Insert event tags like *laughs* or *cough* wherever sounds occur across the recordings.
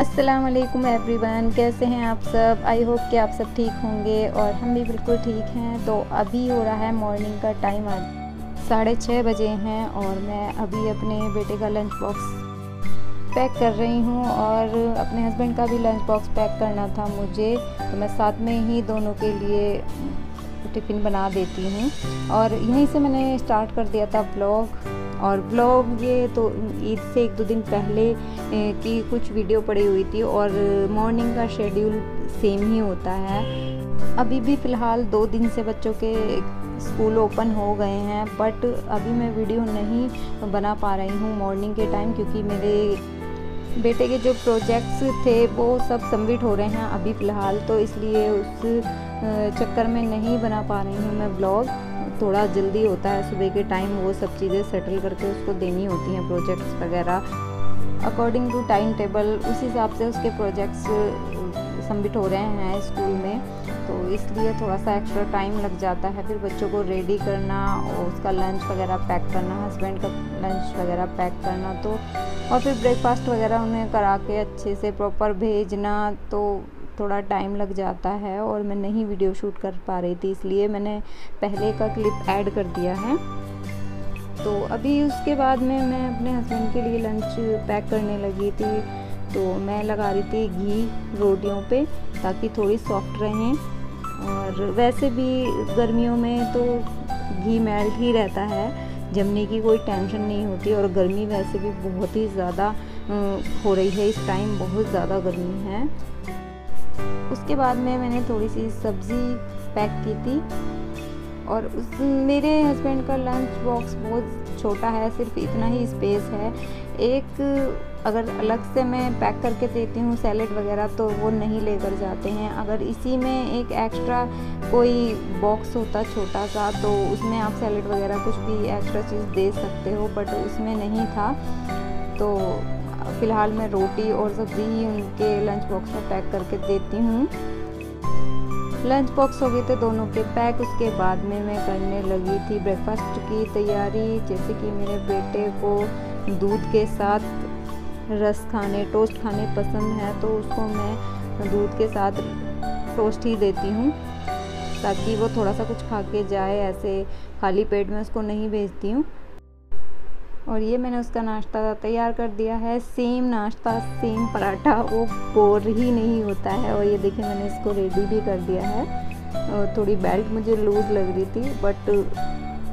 अस्सलाम वालेकुम एवरीवन कैसे हैं आप सब? आई होप कि आप सब ठीक होंगे और हम भी बिल्कुल ठीक हैं। तो अभी हो रहा है मॉर्निंग का टाइम आज। साढ़े छः बजे हैं और मैं अभी अपने बेटे का लंच बॉक्स पैक कर रही हूँ और अपने हस्बैंड का भी लंच बॉक्स पैक करना था मुझे। तो मैं साथ में ही दोनों के लिए टिफ़िन बना देती हूँ। और यहीं से मैंने स्टार्ट कर दिया था ब्लॉग और ब्लॉग ये तो ईद से एक दो दिन पहले की कुछ वीडियो पड़ी हुई थी और मॉर्निंग का शेड्यूल सेम ही होता है। अभी भी फ़िलहाल दो दिन से बच्चों के स्कूल ओपन हो गए हैं बट अभी मैं वीडियो नहीं बना पा रही हूँ मॉर्निंग के टाइम क्योंकि मेरे बेटे के जो प्रोजेक्ट्स थे वो सब सबमिट हो रहे हैं अभी फ़िलहाल तो इसलिए उस चक्कर में नहीं बना पा रही हूँ मैं ब्लॉग थोड़ा जल्दी होता है, सुबह के टाइम वो सब चीज़ें सेटल करके उसको देनी होती हैं प्रोजेक्ट्स वगैरह। अकॉर्डिंग टू टाइम टेबल उस हिसाब से उसके प्रोजेक्ट्स सबमिट हो रहे हैं स्कूल में। तो इसलिए थोड़ा सा एक्स्ट्रा टाइम लग जाता है। फिर बच्चों को रेडी करना और उसका लंच वगैरह पैक करना हस्बैंड का लंच वगैरह पैक करना तो और फिर ब्रेकफास्ट वगैरह उन्हें करा के अच्छे से प्रॉपर भेजना तो थोड़ा टाइम लग जाता है और मैं नहीं वीडियो शूट कर पा रही थी, इसलिए मैंने पहले का क्लिप ऐड कर दिया है। तो अभी उसके बाद में मैं अपने हस्बैंड के लिए लंच पैक करने लगी थी। तो मैं लगा रही थी घी रोटियों पे, ताकि थोड़ी सॉफ्ट रहें। और वैसे भी गर्मियों में तो घी मेल्ट ही रहता है, जमने की कोई टेंशन नहीं होती। और गर्मी वैसे भी बहुत ही ज़्यादा हो रही है। इस टाइम बहुत ज़्यादा गर्मी है। उसके बाद में मैंने थोड़ी सी सब्ज़ी पैक की थी और उस मेरे हस्बैंड का लंच बॉक्स बहुत छोटा है, सिर्फ़ इतना ही स्पेस है। एक अगर अलग से मैं पैक करके देती हूँ सैलेड वगैरह तो वो नहीं लेकर जाते हैं। अगर इसी में एक एक्स्ट्रा कोई बॉक्स होता छोटा सा तो उसमें आप सैलेड वगैरह कुछ भी एक्स्ट्रा चीज़ दे सकते हो बट उसमें नहीं था। तो फ़िलहाल मैं रोटी और सब्ज़ी ही उनके लंच बॉक्स में पैक करके देती हूँ। लंच बॉक्स हो गए थे दोनों के पैक उसके बाद में मैं करने लगी थी ब्रेकफास्ट की तैयारी, जैसे कि मेरे बेटे को दूध के साथ रस खाने टोस्ट खाने पसंद है तो उसको मैं दूध के साथ टोस्ट ही देती हूँ, ताकि वो थोड़ा सा कुछ खा के जाए, ऐसे खाली पेट में उसको नहीं भेजती हूँ। और ये मैंने उसका नाश्ता तैयार कर दिया है। सेम नाश्ता, सेम पराठा, वो बोर ही नहीं होता है। और ये देखिए, मैंने इसको रेडी भी कर दिया है। और थोड़ी बेल्ट मुझे लूज़ लग रही थी बट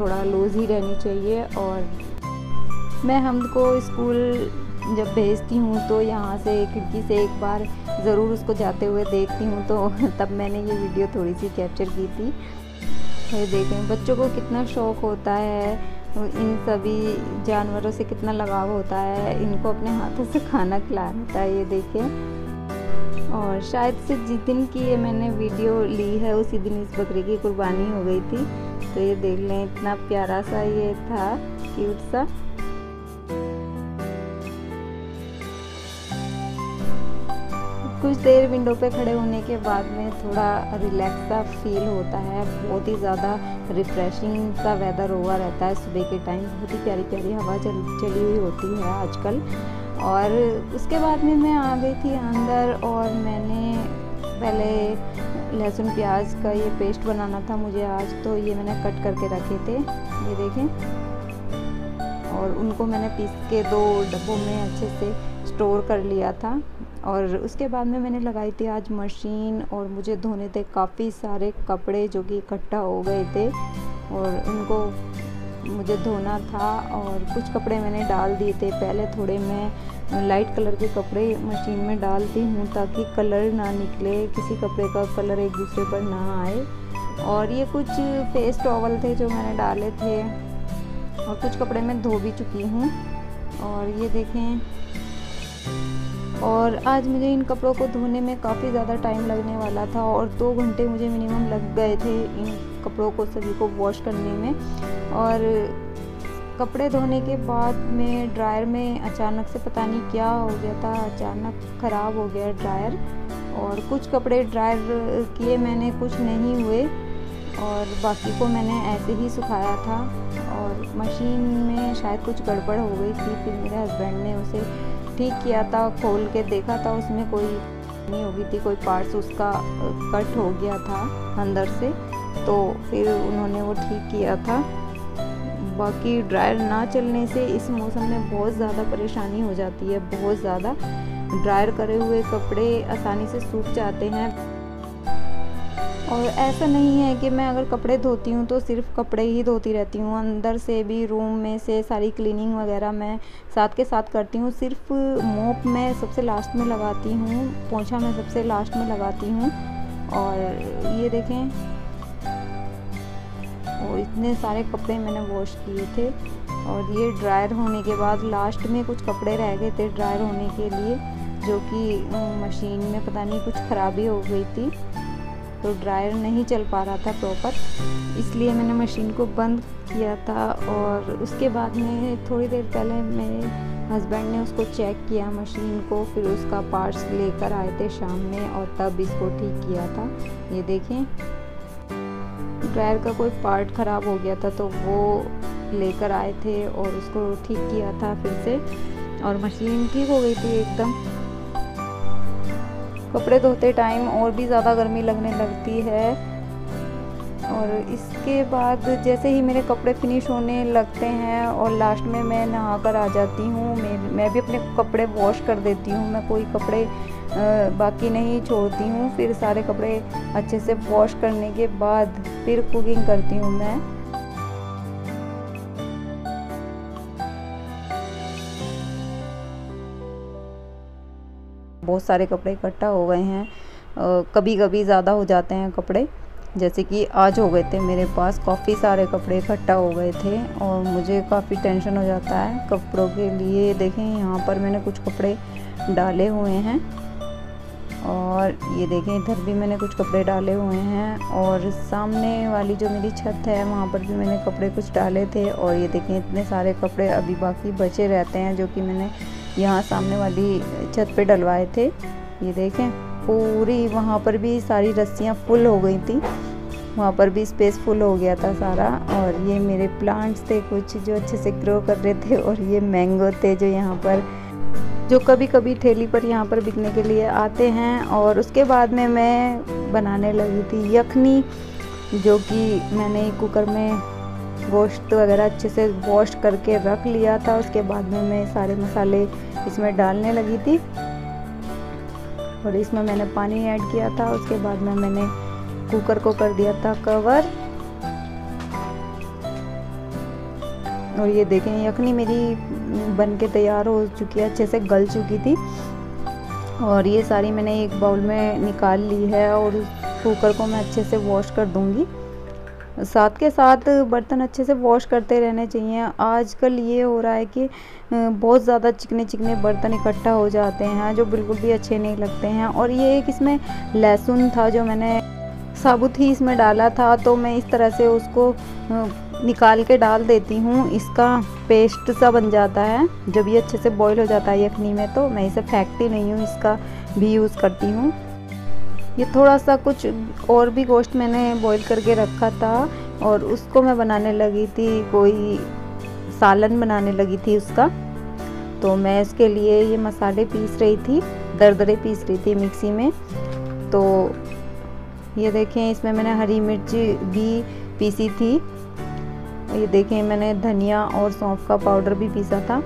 थोड़ा लूज़ ही रहनी चाहिए। और मैं हमको स्कूल जब भेजती हूँ तो यहाँ से, खिड़की से एक बार ज़रूर उसको जाते हुए देखती हूँ तो *laughs* तब मैंने ये वीडियो थोड़ी सी कैप्चर की थी। ये देखें बच्चों को कितना शौक़ होता है। इन सभी जानवरों से कितना लगाव होता है, इनको अपने हाथों से खाना खिला है ये देखिए। और शायद से जिस दिन की ये मैंने वीडियो ली है, उसी दिन इस बकरी की कुर्बानी हो गई थी। तो ये देख लें, इतना प्यारा सा ये था क्यूट सा। कुछ देर विंडो पे खड़े होने के बाद में थोड़ा रिलैक्स सा फील होता है। बहुत ही ज़्यादा रिफ़्रेशिंग सा वेदर हुआ रहता है सुबह के टाइम बहुत ही प्यारी प्यारी हवा चल, चली हुई होती है आजकल। और उसके बाद में मैं आ गई थी अंदर और मैंने पहले लहसुन प्याज का ये पेस्ट बनाना था मुझे आज तो ये मैंने कट करके रखे थे। ये देखें। और उनको मैंने पीस के दो डब्बों में अच्छे से स्टोर कर लिया था। और उसके बाद में मैंने लगाई थी आज मशीन और मुझे धोने थे काफ़ी सारे कपड़े जो कि इकट्ठा हो गए थे और उनको मुझे धोना था और कुछ कपड़े मैंने डाल दिए थे। पहले थोड़े मैं लाइट कलर के कपड़े मशीन में डालती हूँ ताकि कलर ना निकले, किसी कपड़े का कलर एक दूसरे पर ना आए। और ये कुछ फेस टॉवल थे जो मैंने डाले थे। और कुछ कपड़े मैं धो भी चुकी हूँ। और ये देखें। और आज मुझे इन कपड़ों को धोने में काफ़ी ज़्यादा टाइम लगने वाला था और दो घंटे मुझे मिनिमम लग गए थे इन कपड़ों को सभी को वॉश करने में। और कपड़े धोने के बाद में ड्रायर में अचानक से पता नहीं क्या हो गया था, अचानक ख़राब हो गया ड्रायर और कुछ कपड़े ड्रायर किए मैंने कुछ नहीं हुए और बाकी को मैंने ऐसे ही सुखाया था। मशीन में शायद कुछ गड़बड़ हो गई थी, फिर मेरे हस्बैंड ने उसे ठीक किया था, खोल के देखा था, उसमें कोई नहीं हो गई थी, कोई पार्ट्स उसका कट हो गया था अंदर से तो फिर उन्होंने वो ठीक किया था। बाकी ड्रायर ना चलने से इस मौसम में बहुत ज़्यादा परेशानी हो जाती है, बहुत ज़्यादा। ड्रायर करे हुए कपड़े आसानी से सूख जाते हैं। और ऐसा नहीं है कि मैं अगर कपड़े धोती हूँ तो सिर्फ़ कपड़े ही धोती रहती हूँ। अंदर से भी, रूम में से सारी क्लीनिंग वगैरह मैं साथ के साथ करती हूँ। सिर्फ़ मोप मैं सबसे लास्ट में लगाती हूँ, पोछा मैं सबसे लास्ट में लगाती हूँ। और ये देखें, और इतने सारे कपड़े मैंने वॉश किए थे। और ये ड्रायर होने के बाद लास्ट में कुछ कपड़े रह गए थे ड्रायर होने के लिए, जो कि मशीन में पता नहीं कुछ ख़राबी हो गई थी। तो ड्रायर नहीं चल पा रहा था प्रॉपर इसलिए मैंने मशीन को बंद किया था और उसके बाद में थोड़ी देर पहले मेरे हस्बैंड ने उसको चेक किया मशीन को, फिर उसका पार्ट्स लेकर आए थे शाम में और तब इसको ठीक किया था। ये देखें ड्रायर का कोई पार्ट ख़राब हो गया था तो वो लेकर आए थे और उसको ठीक किया था फिर से और मशीन ठीक हो गई थी एकदम। कपड़े धोते टाइम और भी ज़्यादा गर्मी लगने लगती है। और इसके बाद जैसे ही मेरे कपड़े फिनिश होने लगते हैं और लास्ट में मैं नहा कर आ जाती हूँ, मैं मैं भी अपने कपड़े वॉश कर देती हूँ, मैं कोई कपड़े बाकी नहीं छोड़ती हूँ, फिर सारे कपड़े अच्छे से वॉश करने के बाद फिर कुकिंग करती हूँ मैं। बहुत सारे कपड़े इकट्ठा हो गए हैं। कभी कभी ज़्यादा हो जाते हैं कपड़े। जैसे कि आज हो गए थे मेरे पास काफ़ी सारे कपड़े इकट्ठा हो गए थे और मुझे काफ़ी टेंशन हो जाता है कपड़ों के लिए। देखें, यहाँ पर मैंने कुछ कपड़े डाले हुए हैं और ये देखें, इधर भी मैंने कुछ कपड़े डाले हुए हैं और सामने वाली जो मेरी छत है, वहाँ पर भी मैंने कपड़े कुछ डाले थे और ये देखें, इतने सारे कपड़े अभी बाकी बचे रहते हैं जो कि मैंने यहाँ सामने वाली छत पे डलवाए थे। ये देखें, पूरी वहाँ पर भी सारी रस्सियाँ फुल हो गई थी। वहाँ पर भी स्पेस फुल हो गया था सारा। और ये मेरे प्लांट्स थे, कुछ जो अच्छे से ग्रो कर रहे थे और ये मैंगो थे जो यहाँ पर, जो कभी कभी ठेली पर यहाँ पर बिकने के लिए आते हैं। और उसके बाद में मैं बनाने लगी थी यखनी, जो कि मैंने कुकर में गोश्त वगैरह अच्छे से वॉश करके रख लिया था। उसके बाद में मैं सारे मसाले इसमें डालने लगी थी और इसमें मैंने पानी ऐड किया था। उसके बाद में मैंने कुकर को कर दिया था कवर और ये देखें, यखनी मेरी बन के तैयार हो चुकी है, अच्छे से गल चुकी थी। और ये सारी मैंने एक बाउल में निकाल ली है और कुकर को मैं अच्छे से वॉश कर दूँगी। साथ के साथ बर्तन अच्छे से वॉश करते रहने चाहिए। आजकल ये हो रहा है कि बहुत ज़्यादा चिकने चिकने बर्तन इकट्ठा हो जाते हैं, जो बिल्कुल भी अच्छे नहीं लगते हैं। और ये एक इसमें लहसुन था जो मैंने साबुत ही इसमें डाला था तो मैं इस तरह से उसको निकाल के डाल देती हूँ। इसका पेस्ट सा बन जाता है। जब ये अच्छे से बॉईल हो जाता है यखनी में तो मैं इसे फेंकती नहीं हूँ, इसका भी यूज़ करती हूँ। ये थोड़ा सा कुछ और भी गोश्त मैंने बॉईल करके रखा था और उसको मैं बनाने लगी थी, कोई सालन बनाने लगी थी उसका। तो मैं इसके लिए ये मसाले पीस रही थी, दरदरे पीस रही थी मिक्सी में। तो ये देखें, इसमें मैंने हरी मिर्च भी पीसी थी। ये देखें, मैंने धनिया और सौंफ का पाउडर भी पीसा था।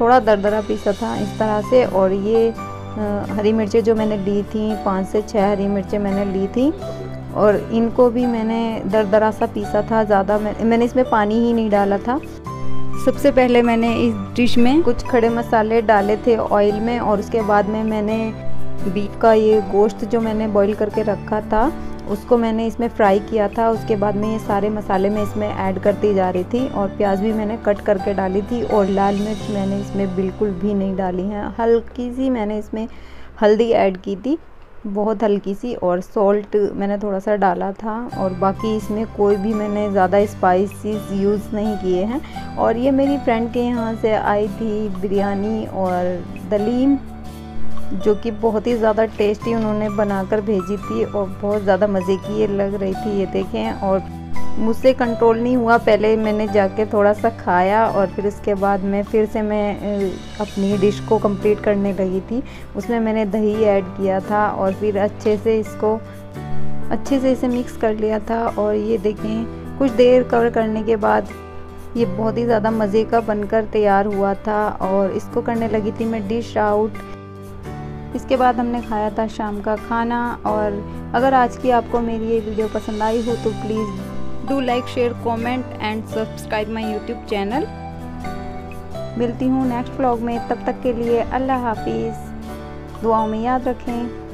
थोड़ा दरदरा पीसा था इस तरह से और ये हरी मिर्चें जो मैंने ली थी पाँच से छः हरी मिर्चें मैंने ली थी और इनको भी मैंने दर दरा सा पीसा था ज़्यादा मैं, मैंने इसमें पानी ही नहीं डाला था। सबसे पहले मैंने इस डिश में कुछ खड़े मसाले डाले थे ऑयल में और उसके बाद में मैंने बीफ का ये गोश्त जो मैंने बॉईल करके रखा था उसको मैंने इसमें फ्राई किया था, उसके बाद में ये सारे मसाले मैं इसमें ऐड करती जा रही थी और प्याज भी मैंने कट करके डाली थी और लाल मिर्च मैंने इसमें बिल्कुल भी नहीं डाली है। हल्की सी मैंने इसमें हल्दी ऐड की थी, बहुत हल्की सी और सॉल्ट मैंने थोड़ा सा डाला था और बाकी इसमें कोई भी मैंने ज़्यादा स्पाइसेस यूज़ नहीं किए हैं। और ये मेरी फ्रेंड के यहाँ से आई थी बिरयानी और दलीम। जो कि बहुत ही ज़्यादा टेस्टी उन्होंने बनाकर भेजी थी और बहुत ज़्यादा मज़े की ये लग रही थी, ये देखें। और मुझसे कंट्रोल नहीं हुआ, पहले मैंने जाके थोड़ा सा खाया और फिर उसके बाद मैं फिर से मैं अपनी डिश को कंप्लीट करने लगी थी। उसमें मैंने दही ऐड किया था और फिर अच्छे से इसको, अच्छे से इसे मिक्स कर लिया था और ये देखें, कुछ देर कवर करने के बाद ये बहुत ही ज़्यादा मज़े का बनकर तैयार हुआ था और इसको करने लगी थी मैं डिश आउट इसके बाद हमने खाया था शाम का खाना और अगर आज की आपको मेरी ये वीडियो पसंद आई हो तो please do like share comment and subscribe my YouTube channel. मिलती हूँ नेक्स्ट व्लॉग में। तब तक के लिए अल्लाह हाफिज़। दुआओं में याद रखें।